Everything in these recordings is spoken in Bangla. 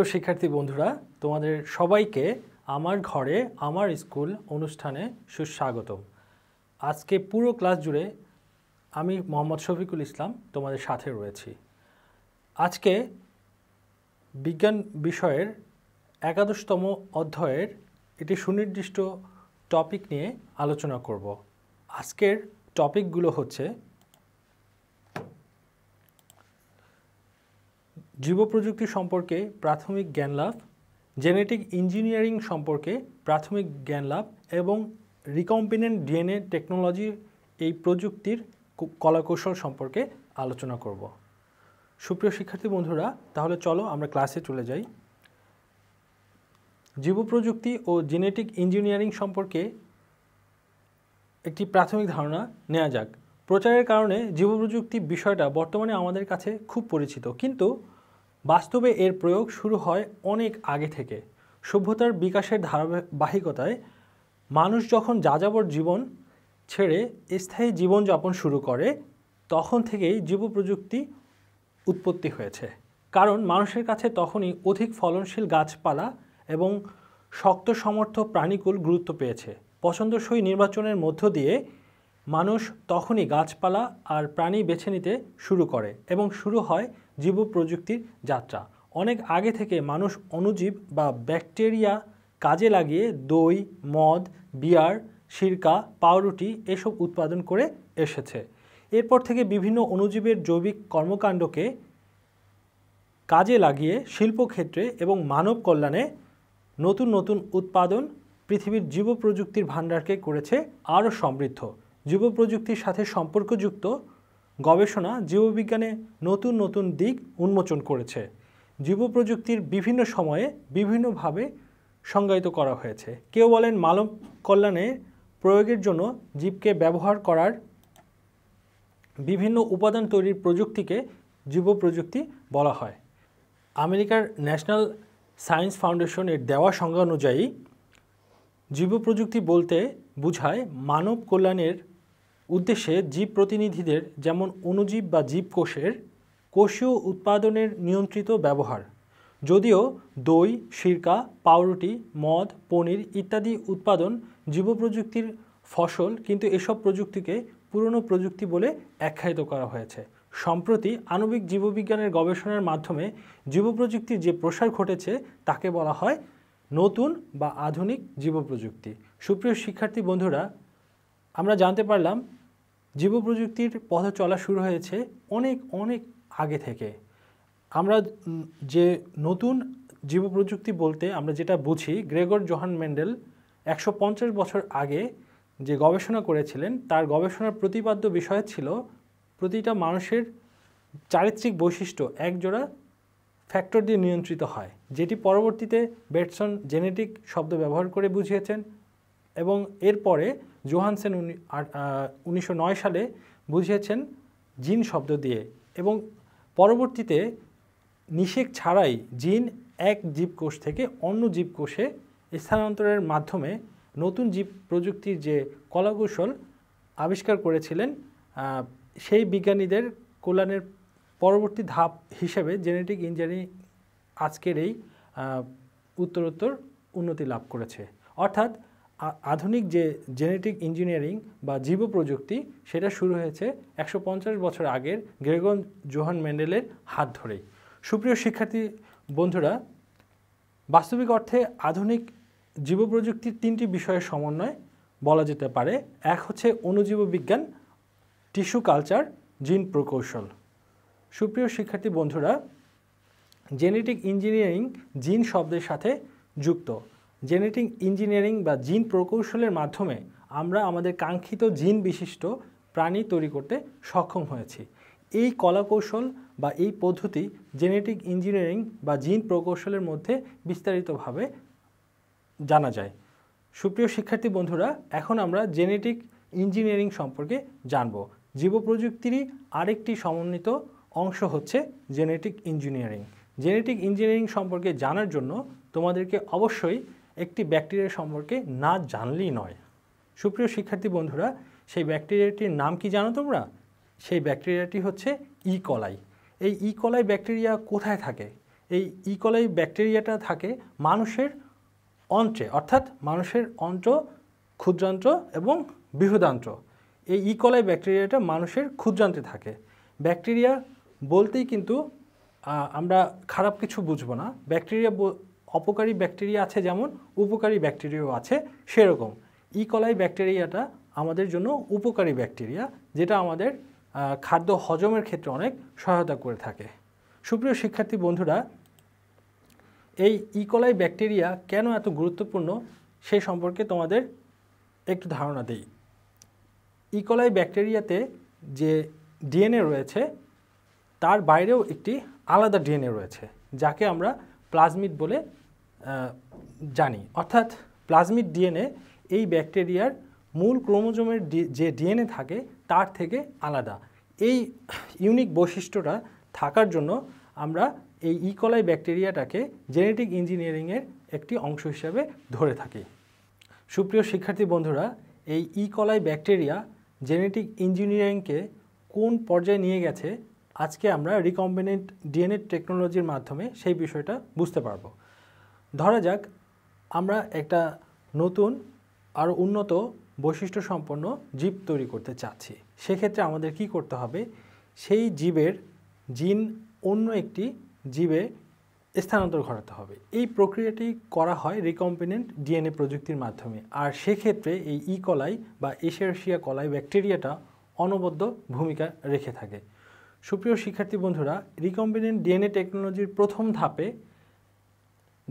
সুপ্রিয় শিক্ষার্থী বন্ধুরা, তোমাদের সবাইকে আমার ঘরে, আমার স্কুল অনুষ্ঠানে সুস্বাগতম। আজকে পুরো ক্লাস জুড়ে আমি মোহাম্মদ শফিকুল ইসলাম তোমাদের সাথে রয়েছি। আজকে বিজ্ঞান বিষয়ের একাদশতম অধ্যায়ের একটি সুনির্দিষ্ট টপিক নিয়ে আলোচনা করব। আজকের টপিকগুলো হচ্ছে জীবপ্রযুক্তি সম্পর্কে প্রাথমিক জ্ঞান লাভ, জেনেটিক ইঞ্জিনিয়ারিং সম্পর্কে প্রাথমিক জ্ঞান লাভ এবং রিকম্বিনেন্ট ডিএনএ টেকনোলজি এই প্রযুক্তির কলাকৌশল সম্পর্কে আলোচনা করব। সুপ্রিয় শিক্ষার্থী বন্ধুরা, তাহলে চলো আমরা ক্লাসে চলে যাই। জীবপ্রযুক্তি ও জেনেটিক ইঞ্জিনিয়ারিং সম্পর্কে একটি প্রাথমিক ধারণা নেওয়া যাক। প্রচারের কারণে জীবপ্রযুক্তি বিষয়টা বর্তমানে আমাদের কাছে খুব পরিচিত। কিন্তু বাস্তবে এর প্রয়োগ শুরু হয় অনেক আগে থেকে। সভ্যতার বিকাশের ধারাবাহিকতায় মানুষ যখন যাযাবর জীবন ছেড়ে স্থায়ী জীবনযাপন শুরু করে, তখন থেকেই জীবপ্রযুক্তি উৎপত্তি হয়েছে। কারণ মানুষের কাছে তখনই অধিক ফলনশীল গাছপালা এবং শক্ত সমর্থ প্রাণীকুল গুরুত্ব পেয়েছে। পছন্দসই নির্বাচনের মধ্য দিয়ে মানুষ তখনই গাছপালা আর প্রাণী বেছে নিতে শুরু করে এবং শুরু হয় জীব প্রযুক্তির যাত্রা। অনেক আগে থেকে মানুষ অনুজীব বা ব্যাকটেরিয়া কাজে লাগিয়ে দই, মদ, বিয়ার, সিরকা, পাউরুটি এসব উৎপাদন করে এসেছে। এরপর থেকে বিভিন্ন অনুজীবের জৈবিক কর্মকাণ্ডকে কাজে লাগিয়ে শিল্পক্ষেত্রে এবং মানব কল্যাণে নতুন নতুন উৎপাদন পৃথিবীর জীব প্রযুক্তির ভাণ্ডারকে করেছে আরও সমৃদ্ধ। জীব প্রযুক্তির সাথে সম্পর্কযুক্ত গবেষণা জীববিজ্ঞানে নতুন নতুন দিক উন্মোচন করেছে। জীব প্রযুক্তির বিভিন্ন সময়ে বিভিন্নভাবে সংজ্ঞায়িত করা হয়েছে। কেউ বলেন মানব কল্যাণে প্রয়োগের জন্য জীবকে ব্যবহার করার বিভিন্ন উপাদান তৈরির প্রযুক্তিকে জীব প্রযুক্তি বলা হয়। আমেরিকার ন্যাশনাল সায়েন্স ফাউন্ডেশনের দেওয়া সংজ্ঞা অনুযায়ী জীব প্রযুক্তি বলতে বোঝায় মানব কল্যাণের উদ্দেশ্যে জীব প্রতিনিধিদের যেমন অণুজীব বা জীবকোষের কোষীয় উৎপাদনের নিয়ন্ত্রিত ব্যবহার, যদিও দই, সিরকা, পাউরুটি, মদ, পনির ইত্যাদি উৎপাদন জীব প্রযুক্তির ফসল কিন্তু এসব প্রযুক্তিকে পুরনো প্রযুক্তি বলে আখ্যায়িত করা হয়েছে। সম্প্রতি আণবিক জীববিজ্ঞানের গবেষণার মাধ্যমে জীবপ্রযুক্তির যে প্রসার ঘটেছে তাকে বলা হয় নতুন বা আধুনিক জীবপ্রযুক্তি। সুপ্রিয় শিক্ষার্থী বন্ধুরা, আমরা জানতে পারলাম জীবপ্রযুক্তির পথ চলা শুরু হয়েছে অনেক অনেক আগে থেকে। আমরা যে নতুন জীবপ্রযুক্তি বলতে আমরা যেটা বুঝি, গ্রেগর জোহান মেন্ডেল একশো পঞ্চাশ বছর আগে যে গবেষণা করেছিলেন, তার গবেষণার প্রতিপাদ্য বিষয় ছিল প্রতিটা মানুষের চারিত্রিক বৈশিষ্ট্য একজোড়া ফ্যাক্টর দিয়ে নিয়ন্ত্রিত হয়, যেটি পরবর্তীতে বেটসন জেনেটিক শব্দ ব্যবহার করে বুঝিয়েছেন। এবং এরপরে জোহানসেন উনিশশো নয় সালে বুঝিয়েছেন জিন শব্দ দিয়ে এবং পরবর্তীতে নিষেক ছাড়াই জিন এক জীবকোষ থেকে অন্য জীবকোষে স্থানান্তরের মাধ্যমে নতুন জীব প্রযুক্তির যে কলাকৌশল আবিষ্কার করেছিলেন সেই বিজ্ঞানীদের কল্যাণের পরবর্তী ধাপ হিসেবে জেনেটিক ইঞ্জিনিয়ারিং আজকের এই উত্তরোত্তর উন্নতি লাভ করেছে। অর্থাৎ আধুনিক যে জেনেটিক ইঞ্জিনিয়ারিং বা জীব প্রযুক্তি, সেটা শুরু হয়েছে একশো পঞ্চাশ বছর আগের গ্রেগন জোহান মেন্ডেলের হাত ধরেই। সুপ্রিয় শিক্ষার্থী বন্ধুরা, বাস্তবিক অর্থে আধুনিক জীব প্রযুক্তির তিনটি বিষয়ের সমন্বয় বলা যেতে পারে। এক হচ্ছে অণুজীব বিজ্ঞান, টিস্যু কালচার, জিন প্রকৌশল। সুপ্রিয় শিক্ষার্থী বন্ধুরা জেনেটিক ইঞ্জিনিয়ারিং জিন শব্দের সাথে যুক্ত। জেনেটিক ইঞ্জিনিয়ারিং বা জিন প্রকৌশলের মাধ্যমে আমরা আমাদের কাঙ্ক্ষিত জিন বিশিষ্ট প্রাণী তৈরি করতে সক্ষম হয়েছি। এই কলাকৌশল বা এই পদ্ধতি জেনেটিক ইঞ্জিনিয়ারিং বা জিন প্রকৌশলের মধ্যে বিস্তারিতভাবে জানা যায়। সুপ্রিয় শিক্ষার্থী বন্ধুরা, এখন আমরা জেনেটিক ইঞ্জিনিয়ারিং সম্পর্কে জানব। জীব প্রযুক্তিরই আরেকটি সমন্বিত অংশ হচ্ছে জেনেটিক ইঞ্জিনিয়ারিং। জেনেটিক ইঞ্জিনিয়ারিং সম্পর্কে জানার জন্য তোমাদেরকে অবশ্যই একটি ব্যাকটেরিয়া সম্পর্কে না জানলেই নয়। সুপ্রিয় শিক্ষার্থী বন্ধুরা, সেই ব্যাকটেরিয়াটির নাম কি জানো তোমরা? সেই ব্যাকটেরিয়াটি হচ্ছে ই কলাই এই ই কলাই ব্যাকটেরিয়া কোথায় থাকে? এই ইকলাই ব্যাকটেরিয়াটা থাকে মানুষের অন্ত্রে, অর্থাৎ মানুষের অন্ত্র, ক্ষুদ্রান্ত্র এবং বৃহদান্ত্র। এই ইকলাই ব্যাকটেরিয়াটা মানুষের ক্ষুদ্রান্ত্রে থাকে। ব্যাকটেরিয়া বলতেই কিন্তু আমরা খারাপ কিছু বুঝব না। ব্যাকটেরিয়া অপকারী ব্যাকটেরিয়া আছে যেমন, উপকারী ব্যাকটেরিয়াও আছে সেরকম। ইকলাই ব্যাকটেরিয়াটা আমাদের জন্য উপকারী ব্যাকটেরিয়া, যেটা আমাদের খাদ্য হজমের ক্ষেত্রে অনেক সহায়তা করে থাকে। সুপ্রিয় শিক্ষার্থী বন্ধুরা, এই ইকলাই ব্যাকটেরিয়া কেন এত গুরুত্বপূর্ণ সেই সম্পর্কে তোমাদের একটু ধারণা দিই। ইকলাই ব্যাকটেরিয়াতে যে ডিএনএ রয়েছে, তার বাইরেও একটি আলাদা ডিএনএ রয়েছে, যাকে আমরা প্লাজমিড বলে জানি। অর্থাৎ প্লাজমিড ডিএনএ এই ব্যাকটেরিয়ার মূল ক্রোমোজোমের যে ডিএনএ থাকে তার থেকে আলাদা। এই ইউনিক বৈশিষ্ট্যটা থাকার জন্য আমরা এই ইকলাই ব্যাকটেরিয়াটাকে জেনেটিক ইঞ্জিনিয়ারিংয়ের একটি অংশ হিসাবে ধরে থাকি। সুপ্রিয় শিক্ষার্থী বন্ধুরা, এই ইকলাই ব্যাকটেরিয়া জেনেটিক ইঞ্জিনিয়ারিংকে কোন পর্যায়ে নিয়ে গেছে, আজকে আমরা রিকম্বিনেন্ট ডিএনএ টেকনোলজির মাধ্যমে সেই বিষয়টা বুঝতে পারব। ধরা যাক, আমরা একটা নতুন আরও উন্নত বৈশিষ্ট্য সম্পন্ন জীব তৈরি করতে চাচ্ছি। সেক্ষেত্রে আমাদের কি করতে হবে? সেই জীবের জিন অন্য একটি জীবে স্থানান্তর ঘটাতে হবে। এই প্রক্রিয়াটি করা হয় রিকম্পিনেন্ট ডিএনএ প্রযুক্তির মাধ্যমে। আর সেক্ষেত্রে এই ই কলাই বা এশিয়ারশিয়া কলাই ব্যাকটেরিয়াটা অনবদ্য ভূমিকা রেখে থাকে। সুপ্রিয় শিক্ষার্থী বন্ধুরা রিকম্বিনেন্ট ডিএনএ টেকনোলজির প্রথম ধাপে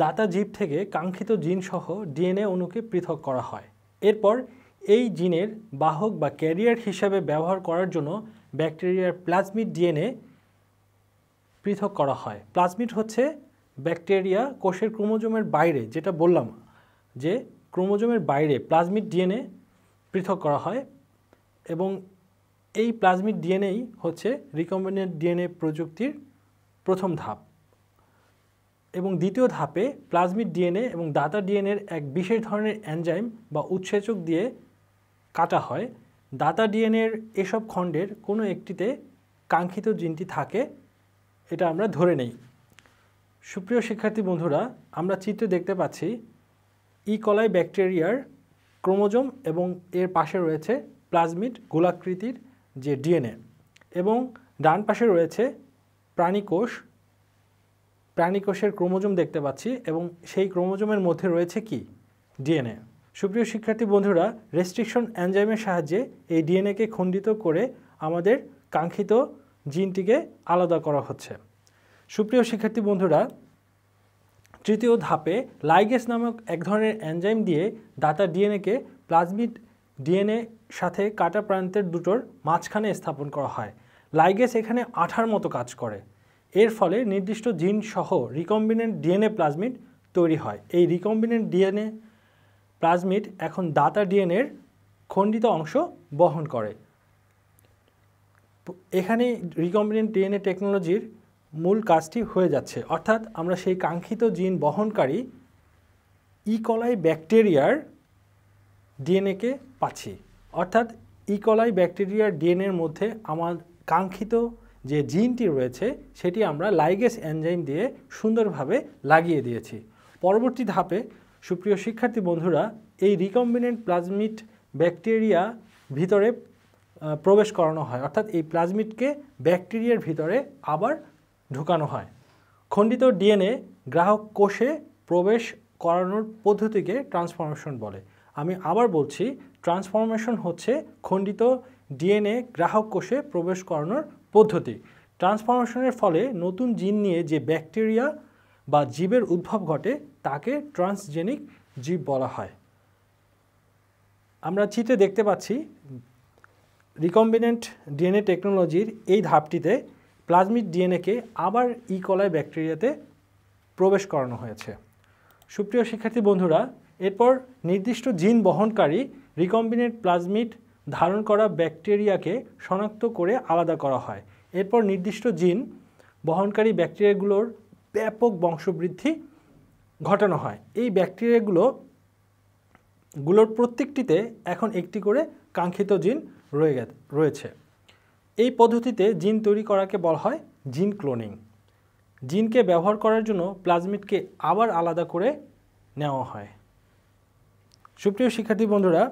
দাতা জীব থেকে কাঙ্ক্ষিত জিন সহ ডিএনএ অণুকে পৃথক করা হয়। এরপর এই জিনের বাহক বা ক্যারিয়ার হিসাবে ব্যবহার করার জন্য ব্যাকটেরিয়ার প্লাজমিড ডিএনএ পৃথক করা হয়। প্লাজমিড হচ্ছে ব্যাকটেরিয়া কোষের ক্রোমোজোমের বাইরে, যেটা বললাম যে ক্রোমোজোমের বাইরে প্লাজমিড ডিএনএ পৃথক করা হয় এবং এই প্লাজমিড ডিএনএই হচ্ছে রিকম্বিনেন্ট ডিএনএ প্রযুক্তির প্রথম ধাপ। এবং দ্বিতীয় ধাপে প্লাজমিড ডিএনএ এবং দাতা ডিএনএর এক বিশেষ ধরনের এনজাইম বা উৎসেচক দিয়ে কাটা হয়। দাতা ডিএনএর এসব খণ্ডের কোনো একটিতে কাঙ্ক্ষিত জিনটি থাকে, এটা আমরা ধরে নেই। সুপ্রিয় শিক্ষার্থী বন্ধুরা, আমরা চিত্রে দেখতে পাচ্ছি ই কলাই ব্যাকটেরিয়ার ক্রোমোজোম এবং এর পাশে রয়েছে প্লাজমিড গোলাকৃতির যে ডিএনএ এবং ডান পাশে রয়েছে প্রাণীকোষ প্রাণীকোষের ক্রোমোজোম দেখতে পাচ্ছি এবং সেই ক্রোমোজোমের মধ্যে রয়েছে কি? ডিএনএ। সুপ্রিয় শিক্ষার্থী বন্ধুরা রেস্ট্রিকশন এনজাইমের সাহায্যে এই ডিএনএকে খণ্ডিত করে আমাদের কাঙ্ক্ষিত জিনটিকে আলাদা করা হচ্ছে। সুপ্রিয় শিক্ষার্থী বন্ধুরা, তৃতীয় ধাপে লাইগেস নামক এক ধরনের এনজাইম দিয়ে দাতা ডিএনএকে প্লাজমিড ডিএনএ সাথে কাটা প্রান্তের দুটোর মাঝখানে স্থাপন করা হয়। লাইগেস এখানে আঠার মতো কাজ করে। এর ফলে নির্দিষ্ট জিন সহ রিকম্বিনেন্ট ডিএনএ প্লাজমিড তৈরি হয়। এই রিকম্বিনেন্ট ডিএনএ প্লাজমিড এখন দাতা ডিএনএর খণ্ডিত অংশ বহন করে। এখানে রিকম্বিনেন্ট ডিএনএ টেকনোলজির মূল কাজটি হয়ে যাচ্ছে। অর্থাৎ আমরা সেই কাঙ্ক্ষিত জিন বহনকারী ইকলাই ব্যাকটেরিয়ার ডিএনএকে পাচ্ছি। অর্থাৎ ইকলাই ব্যাকটেরিয়ার ডিএনএর মধ্যে আমার কাঙ্ক্ষিত যে জিনটি রয়েছে, সেটি আমরা লাইগেস এনজাইম দিয়ে সুন্দরভাবে লাগিয়ে দিয়েছি। পরবর্তী ধাপে সুপ্রিয় শিক্ষার্থী বন্ধুরা, এই রিকম্বিনেন্ট প্লাজমিড ব্যাকটেরিয়া ভিতরে প্রবেশ করানো হয়। অর্থাৎ এই প্লাজমিডকে ব্যাকটেরিয়ার ভিতরে আবার ঢুকানো হয়। খণ্ডিত ডিএনএ গ্রাহক কোষে প্রবেশ করানোর পদ্ধতিকে ট্রান্সফরমেশন বলে। আমি আবার বলছি ট্রান্সফরমেশন হচ্ছে খণ্ডিত ডিএনএ গ্রাহক কোষে প্রবেশ করানোর পদ্ধতি। ট্রান্সফরমেশনের ফলে নতুন জিন নিয়ে যে ব্যাকটেরিয়া বা জীবের উদ্ভব ঘটে, তাকে ট্রান্সজেনিক জীব বলা হয়। আমরা চিত্রে দেখতে পাচ্ছি, রিকম্বিনেন্ট ডিএনএ টেকনোলজির এই ধাপটিতে প্লাজমিড ডিএনএকে আবার ই কলাই ব্যাকটেরিয়াতে প্রবেশ করানো হয়েছে। সুপ্রিয় শিক্ষার্থী বন্ধুরা, এরপর নির্দিষ্ট জিন বহনকারী রিকম্বিনেন্ট প্লাজমিড ধারণ করা ব্যাকটেরিয়াকে শনাক্ত করে আলাদা করা হয়। এরপর নির্দিষ্ট জিন বহনকারী ব্যাকটেরিয়াগুলোর ব্যাপক বংশবৃদ্ধি ঘটানো হয়। এই ব্যাকটেরিয়াগুলো গুলোর প্রত্যেকটিতে এখন একটি করে কাঙ্ক্ষিত জিন রয়ে রয়েছে। এই পদ্ধতিতে জিন তৈরি করাকে বলা হয় জিন ক্লোনিং। জিনকে ব্যবহার করার জন্য প্লাজমিডকে আবার আলাদা করে নেওয়া হয়। সুপ্রিয় শিক্ষার্থী বন্ধুরা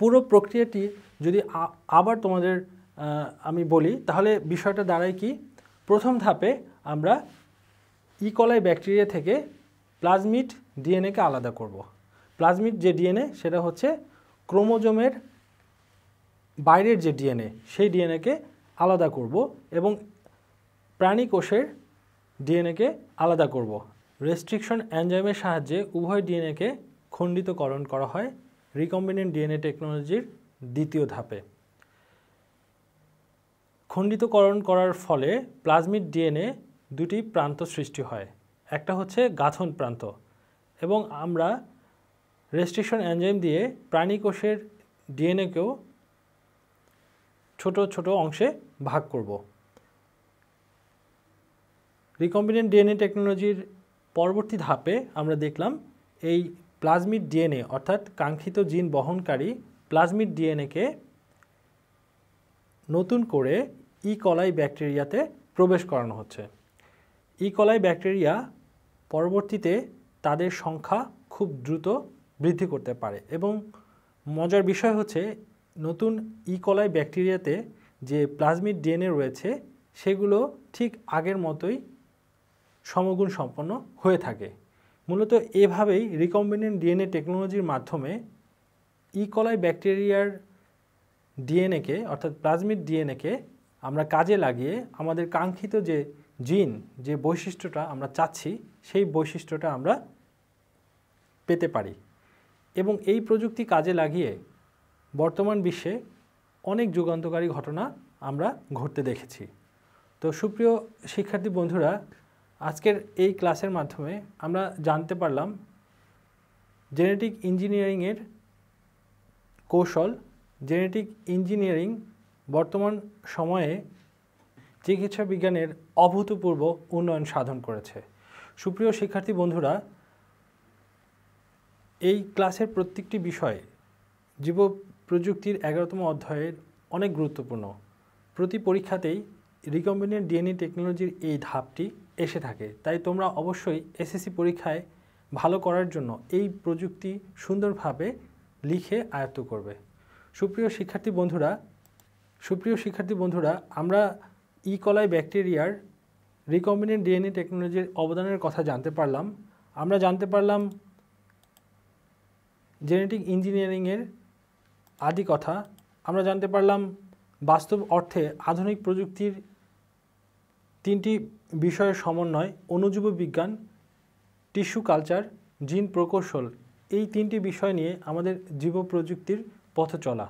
পুরো প্রক্রিয়াটি যদি আবার তোমাদের আমি বলি, তাহলে বিষয়টা দাঁড়ায় কি প্রথম ধাপে আমরা ইকলাই ব্যাকটেরিয়া থেকে প্লাজমিড ডিএনএকে আলাদা করব। প্লাজমিড যে ডিএনএ সেটা হচ্ছে ক্রোমোজোমের বাইরের যে ডিএনএ সেই ডিএনএকে আলাদা করব এবং প্রাণী কোষের ডিএনএকে আলাদা করব। রেস্ট্রিকশন অ্যানজাইমের সাহায্যে উভয় ডিএনএকে খণ্ডিতকরণ করা হয় রিকম্বিনেন্ট ডিএনএ টেকনোলজির দ্বিতীয় ধাপে। খণ্ডিতকরণ করার ফলে প্লাজমিড ডিএনএ দুটি প্রান্ত সৃষ্টি হয়, একটা হচ্ছে গাঁথন প্রান্ত এবং আমরা রেস্ট্রিকশন এনজাইম দিয়ে প্রাণী কোষের ডিএনএকেও ছোট ছোট অংশে ভাগ করব। রিকম্বিনেন্ট ডিএনএ টেকনোলজির পরবর্তী ধাপে আমরা দেখলাম এই প্লাজমিড ডিএনএ, অর্থাৎ কাঙ্ক্ষিত জিন বহনকারী প্লাজমিড ডিএনএকে নতুন করে ই কলাই ব্যাকটেরিয়াতে প্রবেশ করানো হচ্ছে। ই কলাই ব্যাকটেরিয়া পরবর্তীতে তাদের সংখ্যা খুব দ্রুত বৃদ্ধি করতে পারে এবং মজার বিষয় হচ্ছে নতুন ই কলাই ব্যাকটেরিয়াতে যে প্লাজমিড ডিএনএ রয়েছে, সেগুলো ঠিক আগের মতোই সমগুণ সম্পন্ন হয়ে থাকে। মূলত এভাবেই রিকম্বিনেন্ট ডিএনএ টেকনোলজির মাধ্যমে ইকলাই কলাই ব্যাকটেরিয়ার ডিএনএকে অর্থাৎ প্লাজমিড ডিএনএকে আমরা কাজে লাগিয়ে আমাদের কাঙ্ক্ষিত যে জিন যে বৈশিষ্ট্যটা আমরা চাচ্ছি, সেই বৈশিষ্ট্যটা আমরা পেতে পারি। এবং এই প্রযুক্তি কাজে লাগিয়ে বর্তমান বিশ্বে অনেক যুগান্তকারী ঘটনা আমরা ঘটতে দেখেছি। তো সুপ্রিয় শিক্ষার্থী বন্ধুরা আজকের এই ক্লাসের মাধ্যমে আমরা জানতে পারলাম জেনেটিক ইঞ্জিনিয়ারিংয়ের কৌশল জেনেটিক ইঞ্জিনিয়ারিং বর্তমান সময়ে চিকিৎসা বিজ্ঞানের অভূতপূর্ব উন্নয়ন সাধন করেছে। সুপ্রিয় শিক্ষার্থী বন্ধুরা, এই ক্লাসের প্রত্যেকটি বিষয় জীব প্রযুক্তির এগারোতম অধ্যায়ের অনেক গুরুত্বপূর্ণ। প্রতি পরীক্ষাতেই রিকম্বিনেন্ট ডিএনএ টেকনোলজির এই ধাপটি এসে থাকে। তাই তোমরা অবশ্যই এসএসসি পরীক্ষায় ভালো করার জন্য এই প্রযুক্তি সুন্দরভাবে লিখে আয়ত্ত করবে। সুপ্রিয় শিক্ষার্থী বন্ধুরা, সুপ্রিয় শিক্ষার্থী বন্ধুরা, আমরা ই কলাই ব্যাকটেরিয়ার রিকম্বিনেন্ট ডিএনএ টেকনোলজির অবদানের কথা জানতে পারলাম। আমরা জানতে পারলাম জেনেটিক ইঞ্জিনিয়ারিংয়ের আদি কথা। আমরা জানতে পারলাম বাস্তব অর্থে আধুনিক প্রযুক্তির তিনটি বিষয়ের সমন্বয়, অনুজীব বিজ্ঞান, টিস্যু কালচার, জিন প্রকৌশল এই তিনটি বিষয় নিয়ে আমাদের জীব প্রযুক্তির পথ চলা।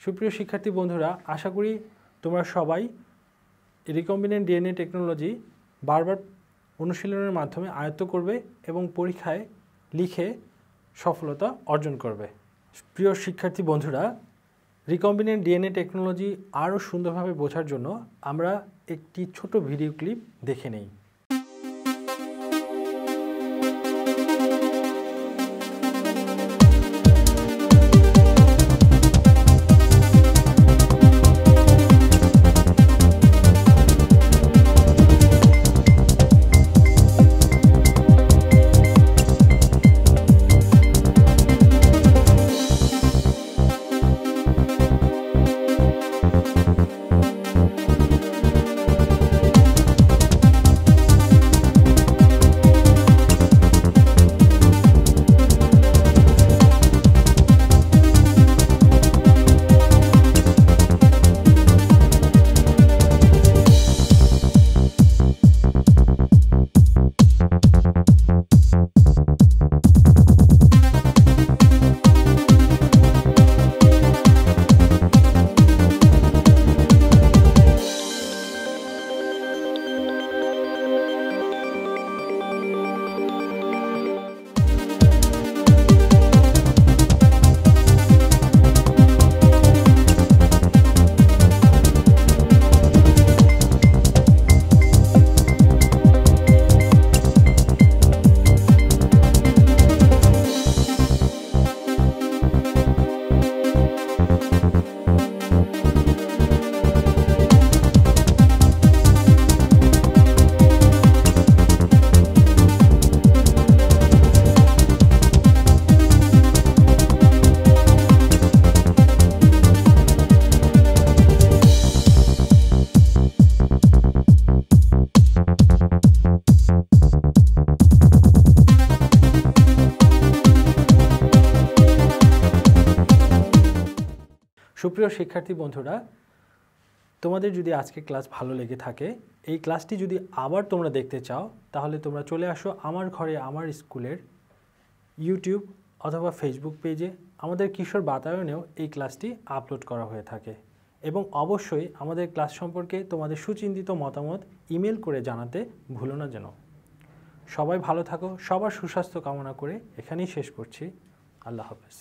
সুপ্রিয় শিক্ষার্থী বন্ধুরা, আশা করি তোমরা সবাই রিকম্বিনেন্ট ডিএনএ টেকনোলজি বারবার অনুশীলনের মাধ্যমে আয়ত্ত করবে এবং পরীক্ষায় লিখে সফলতা অর্জন করবে। প্রিয় শিক্ষার্থী বন্ধুরা রিকম্বিনেন্ট ডিএনএ টেকনোলজি আরও সুন্দরভাবে বোঝার জন্য আমরা একটি ছোট ভিডিও ক্লিপ দেখে নেই। সুপ্রিয় শিক্ষার্থী বন্ধুরা, তোমাদের যদি আজকে ক্লাস ভালো লেগে থাকে, এই ক্লাসটি যদি আবার তোমরা দেখতে চাও, তাহলে তোমরা চলে আসো আমার ঘরে, আমার স্কুলের ইউটিউব অথবা ফেসবুক পেজে। আমাদের কিশোর বাতায়নেও এই ক্লাসটি আপলোড করা হয়ে থাকে এবং অবশ্যই আমাদের ক্লাস সম্পর্কে তোমাদের সুচিন্তিত মতামত ইমেল করে জানাতে ভুলো না যেন। সবাই ভালো থাকো, সবার সুস্বাস্থ্য কামনা করে এখানেই শেষ করছি। আল্লাহ হাফেজ।